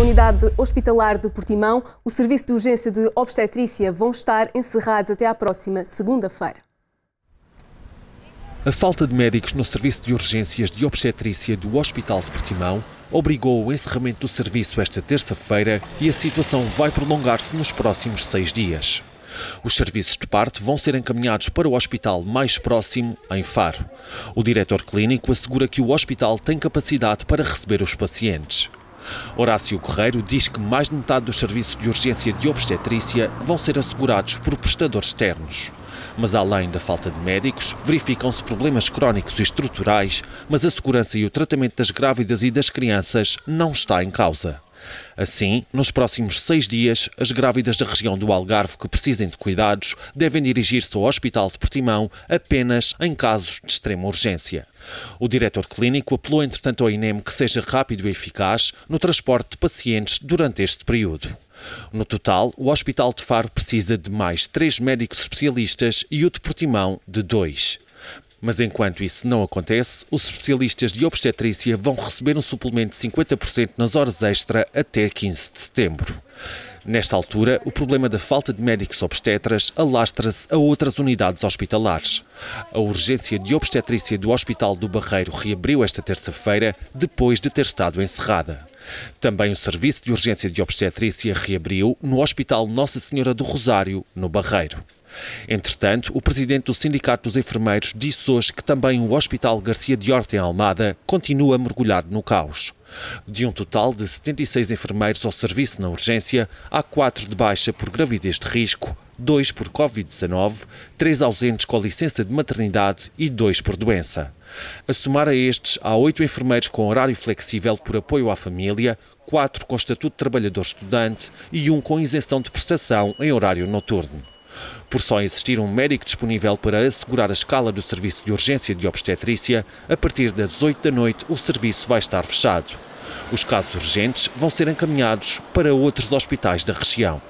Unidade Hospitalar de Portimão, o serviço de urgência de obstetrícia vão estar encerrados até à próxima segunda-feira. A falta de médicos no serviço de urgências de obstetrícia do Hospital de Portimão obrigou o encerramento do serviço esta terça-feira e a situação vai prolongar-se nos próximos seis dias. Os serviços de parto vão ser encaminhados para o hospital mais próximo, em Faro. O diretor clínico assegura que o hospital tem capacidade para receber os pacientes. Horácio Correiro diz que mais de metade dos serviços de urgência de obstetrícia vão ser assegurados por prestadores externos. Mas além da falta de médicos, verificam-se problemas crónicos e estruturais, mas a segurança e o tratamento das grávidas e das crianças não está em causa. Assim, nos próximos seis dias, as grávidas da região do Algarve que precisem de cuidados devem dirigir-se ao Hospital de Portimão apenas em casos de extrema urgência. O diretor clínico apelou, entretanto, ao INEM que seja rápido e eficaz no transporte de pacientes durante este período. No total, o Hospital de Faro precisa de mais três médicos especialistas e o de Portimão de dois. Mas enquanto isso não acontece, os especialistas de obstetrícia vão receber um suplemento de 50% nas horas extra até 15 de setembro. Nesta altura, o problema da falta de médicos obstetras alastra-se a outras unidades hospitalares. A urgência de obstetrícia do Hospital do Barreiro reabriu esta terça-feira, depois de ter estado encerrada. Também o Serviço de Urgência de Obstetrícia reabriu no Hospital Nossa Senhora do Rosário, no Barreiro. Entretanto, o presidente do Sindicato dos Enfermeiros disse hoje que também o Hospital Garcia de Horta em Almada continua mergulhado no caos. De um total de 76 enfermeiros ao serviço na urgência, há quatro de baixa por gravidez de risco, dois por Covid-19, três ausentes com licença de maternidade e dois por doença. A somar a estes, há oito enfermeiros com horário flexível por apoio à família, quatro com estatuto de trabalhador estudante e um com isenção de prestação em horário noturno. Por só existir um médico disponível para assegurar a escala do serviço de urgência de obstetrícia, a partir das 8 da noite o serviço vai estar fechado. Os casos urgentes vão ser encaminhados para outros hospitais da região.